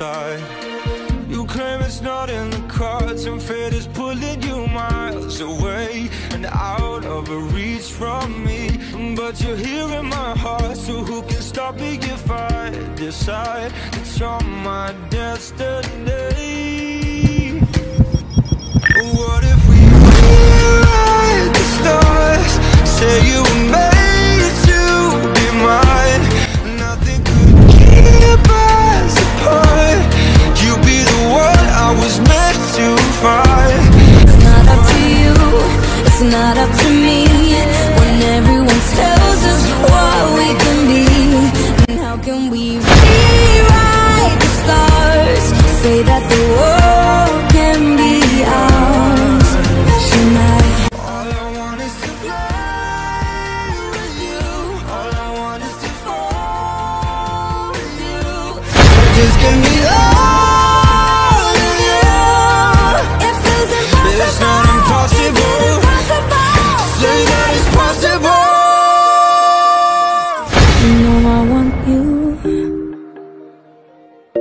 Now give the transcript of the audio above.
decide. You claim it's not in the cards, and fate is pulling you miles away and out of reach from me. But you're here in my heart, so who can stop me if I decide that you're my destiny? To. It's not up to you, it's not up to me When everyone tells us what we can be And how can we rewrite the stars Say that the world